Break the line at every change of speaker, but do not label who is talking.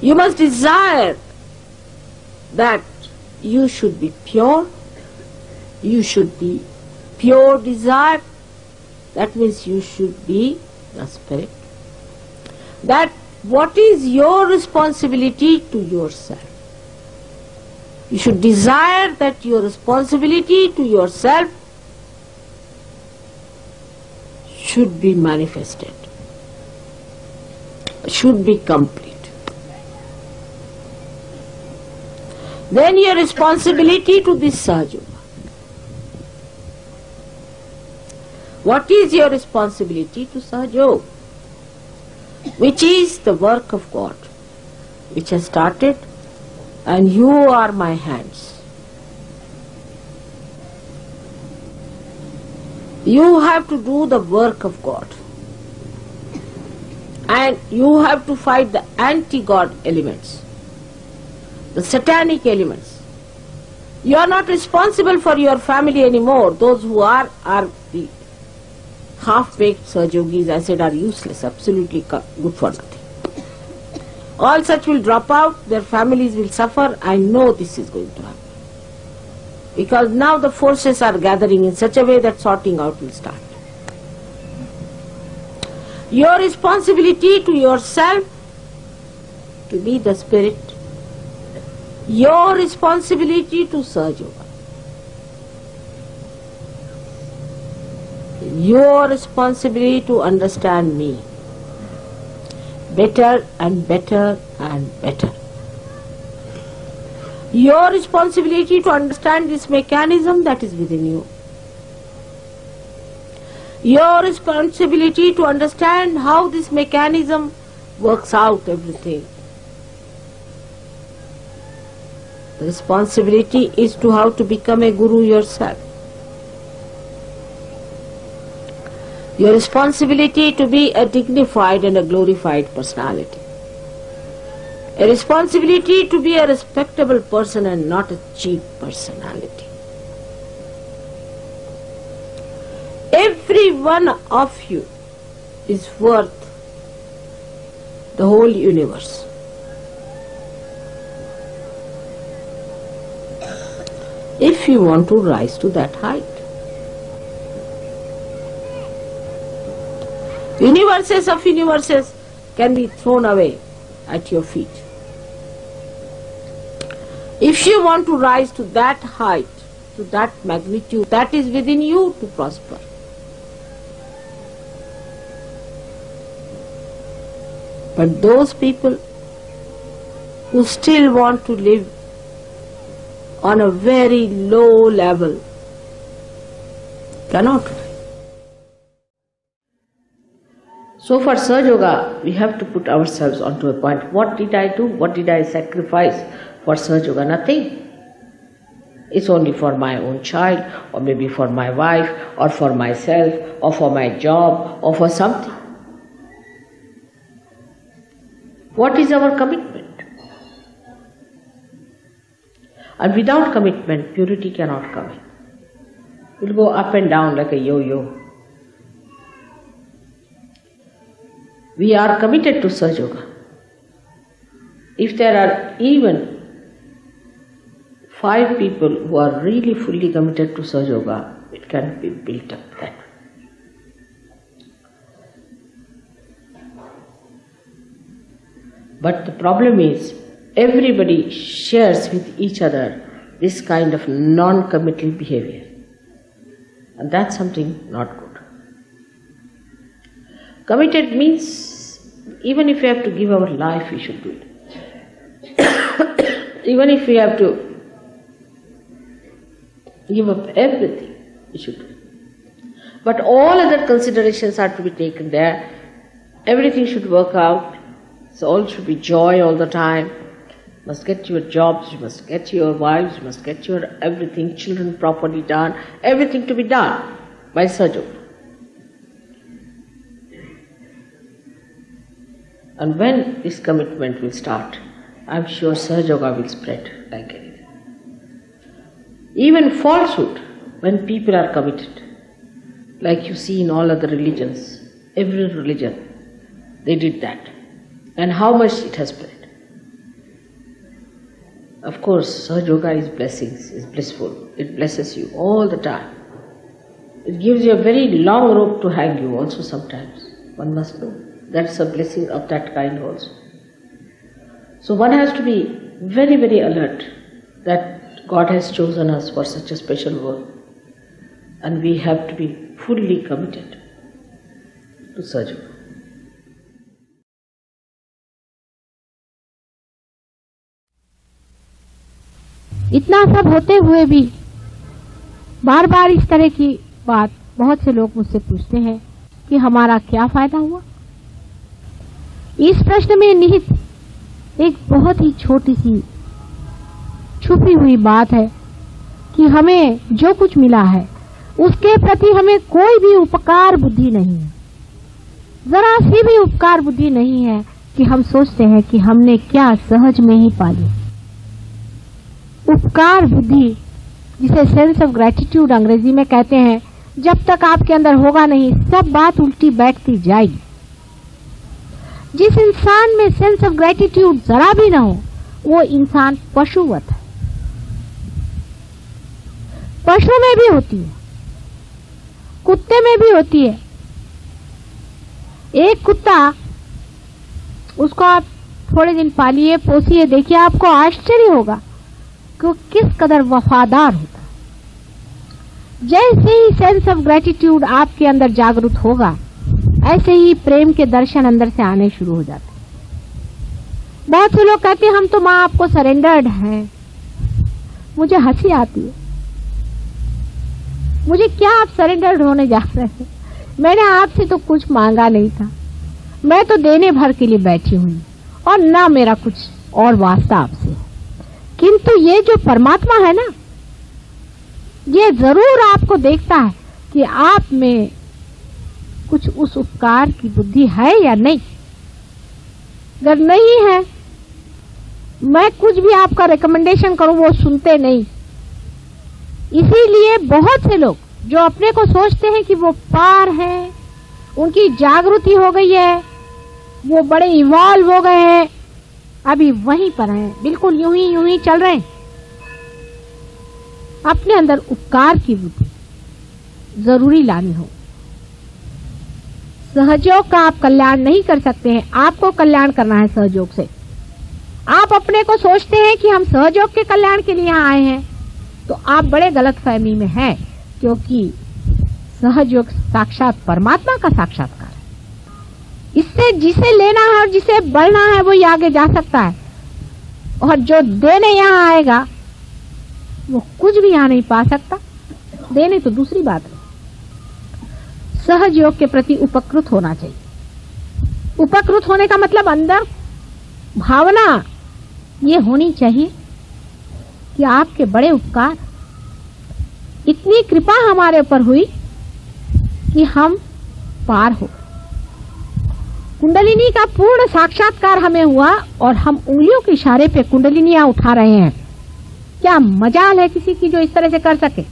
You must desire that you should be pure, you should be pure desire, that means you should be the spirit. That what is your responsibility to yourself? You should desire that your responsibility to yourself should be manifested, should be complete. Then your responsibility to this Sahaja. What is your responsibility to Sahaja? Which is the work of God, which has started, and you are my hands. You have to do the work of God. And you have to fight the anti-God elements, the satanic elements. You are not responsible for your family anymore. Those who are, are the half-baked Sahaja Yogis, I said, are useless, absolutely good for nothing. All such will drop out, their families will suffer. I know this is going to happen. Because now the forces are gathering in such a way that sorting out will start. Your responsibility to yourself to be the spirit. Your responsibility to Sahaja Yoga. Your responsibility to understand me better and better and better. Your responsibility to understand this mechanism that is within you. Your responsibility to understand how this mechanism works out everything. The responsibility is to how to become a guru yourself. Your responsibility to be a dignified and a glorified personality. A responsibility to be a respectable person and not a cheap personality. Every one of you is worth the whole universe. If you want to rise to that height. Universes of universes can be thrown away at your feet. If you want to rise to that height, to that magnitude, that is within you to prosper. But those people who still want to live on a very low level cannot. So for Sahaja Yoga, we have to put ourselves onto a point. What did I do? What did I sacrifice for Sahaja Yoga? Nothing. It's only for my own child, or maybe for my wife, or for myself, or for my job, or for something. What is our commitment? And without commitment, purity cannot come in. It will go up and down like a yo-yo. We are committed to Sahaja Yoga. If there are even five people who are really fully committed to Sahaja Yoga, it can be built up that. But the problem is, everybody shares with each other this kind of non committal behavior. And that's something not good. Committed means even if we have to give our life, we should do it. even if we have to give up everything, we should do it. But all other considerations are to be taken there. Everything should work out. So all should be joy all the time. Must get your jobs, you must get your wives, you must get your everything, children properly done, everything to be done by Sahaja And when this commitment will start, I'm sure Sahaja will spread like anything. Even falsehood, when people are committed, like you see in all other religions, every religion, they did that. And how much it has spread. Of course, Sahaja Yoga is blessings, is blissful. It blesses you all the time. It gives you a very long rope to hang you also sometimes. One must know. That's a blessing of that kind also. So one has to be very, very alert that God has chosen us for such a special work. And we have to be fully committed to Sahaja
इतना सब होते हुए भी बार बार इस तरह की बात बहुत से लोग मुझसे पूछते हैं कि हमारा क्या फ़ायदा हुआ? इस प्रश्न में निहित एक बहुत ही छोटी सी छुपी हुई बात है कि हमें जो कुछ मिला है, उसके प्रति हमें कोई भी उपकार बुद्धि नहीं है। जरा सी भी उपकार बुद्धि नहीं है कि हम सोचते हैं कि हमने क्या सहज में ही पा लिया उपकार बुद्धि जिसे सेंस ऑफ़ ग्रेटिट्यूड अंग्रेज़ी में कहते हैं, जब तक आपके अंदर होगा नहीं, सब बात उल्टी बैठती जाएगी। जिस इंसान में सेंस ऑफ़ ग्रेटिट्यूड जरा भी ना हो, वो इंसान पशुवत है। पशु में भी होती है, कुत्ते में भी होती है। एक कुत्ता, उसको आप थोड़े दिन पालिए, पोसिए, देखिए, आपको आश्चर्य होगा। कि किस कदर वफादार होता। जैसे ही सेंस ऑफ़ ग्रेटिट्यूड आपके अंदर जागरूक होगा, ऐसे ही प्रेम के दर्शन अंदर से आने शुरू हो जाते। बहुत से लोग कहते हैं, हम तो माँ आपको सरेंडर्ड हैं। मुझे हँसी आती है। मुझे क्या आप सरेंडर्ड होने जा रहे हैं? मैंने आपसे तो कुछ मांगा नहीं था। मैं तो देने भर के लिए बैठी हुई और ना मेरा कुछ और वास्ता आपसे। किंतु ये जो परमात्मा है ना, ये ज़रूर आपको देखता है कि आप में कुछ उस उपकार की बुद्धि है या नहीं। अगर नहीं है, मैं कुछ भी आपका रिकमेंडेशन करूँ, वो सुनते नहीं। इसीलिए बहुत से लोग जो अपने को सोचते हैं कि वो पार हैं, उनकी जागृति हो गई है, वो बड़े इवॉल्व हो गए हैं अभी वहीं पर हैं। बिल्कुल यूँ ही यूँ ही चल रहे हैं। अपने अंदर उपकार की बुद्धि ज़रूरी लानी हो। सहयोग का आप कल्याण नहीं कर सकते हैं। आपको कल्याण करना है सहयोग से। आप अपने को सोचते हैं कि हम सहयोग के कल्याण के लिए आए हैं। तो आप बड़े गलत फहमी में हैं, क्योंकि सहयोग साक्षात परमात्मा का साक्षात्कार है इससे जिसे लेना है और जिसे बढ़ना है, वो आगे जा सकता है। और जो देने यहाँ आएगा, वो कुछ भी यहाँ नहीं पा सकता। देने तो दूसरी बात है। सहज योग के प्रति उपकृत होना चाहिए। उपकृत होने का मतलब अंदर भावना ये होनी चाहिए कि आपके बड़े उपकार, इतनी कृपा हमारे ऊपर हुई कि हम पार हो। कुंडलिनी का पूर्ण साक्षात्कार हमें हुआ और हम उंगलियों के इशारे पे कुंडलिनियाँ उठा रहे हैं। क्या मजाल है किसी की जो इस तरह से कर सके।